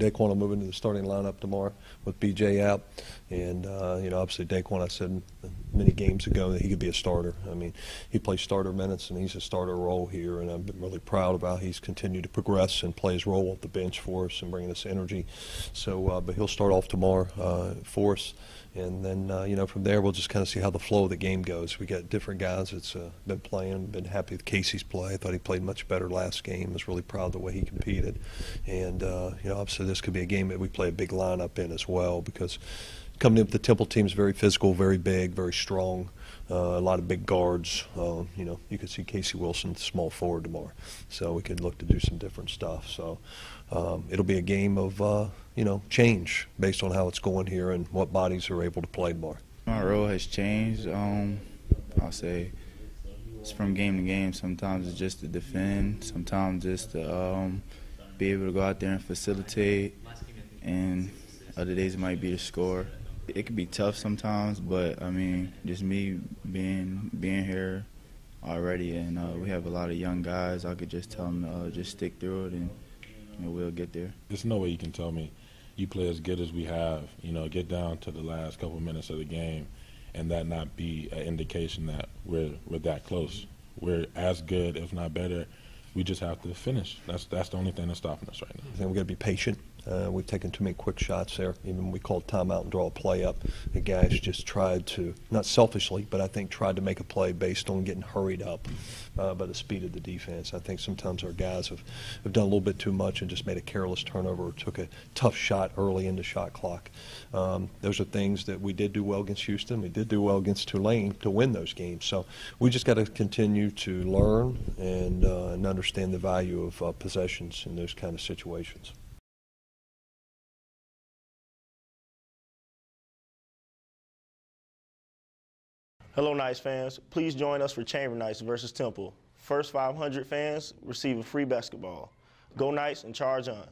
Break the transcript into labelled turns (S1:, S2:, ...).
S1: Daquan will move into the starting lineup tomorrow with BJ out. And, uh, you know, obviously Daquan, I said many games ago that he could be a starter. I mean, he plays starter minutes and he's a starter role here. And I've been really proud about how he's continued to progress and play his role off the bench for us and bringing us energy. So, uh, but he'll start off tomorrow uh, for us. And then, uh, you know, from there we'll just kind of see how the flow of the game goes. We got different guys that's uh, been playing. Been happy with Casey's play. I thought he played much better last game. Was really proud of the way he competed. And, uh, you know, obviously this could be a game that we play a big lineup in as well because coming in with the Temple team is very physical, very big, very strong. Uh, a lot of big guards. Uh, you know, you could see Casey Wilson small forward tomorrow, so we could look to do some different stuff. So um, it'll be a game of uh, you know change based on how it's going here and what bodies are able to play tomorrow.
S2: My role has changed. Um, I'll say it's from game to game. Sometimes it's just to defend. Sometimes just to um, be able to go out there and facilitate, and other days it might be to score. It can be tough sometimes, but I mean, just me being being here already, and uh, we have a lot of young guys. I could just tell them to uh, just stick through it, and you know, we'll get there.
S3: There's no way you can tell me you play as good as we have. You know, get down to the last couple minutes of the game, and that not be an indication that we're we're that close. We're as good, if not better. We just have to finish. That's that's the only thing that's stopping us right now.
S1: I think we got to be patient. Uh, we've taken too many quick shots there. Even we called timeout and draw a play up. The guys just tried to, not selfishly, but I think tried to make a play based on getting hurried up uh, by the speed of the defense. I think sometimes our guys have, have done a little bit too much and just made a careless turnover or took a tough shot early in the shot clock. Um, those are things that we did do well against Houston. We did do well against Tulane to win those games. So we just got to continue to learn and, uh, and understand the value of uh, possessions in those kind of situations.
S4: Hello, Knights fans. Please join us for Chamber Knights versus Temple. First 500 fans receive a free basketball. Go Knights and charge on.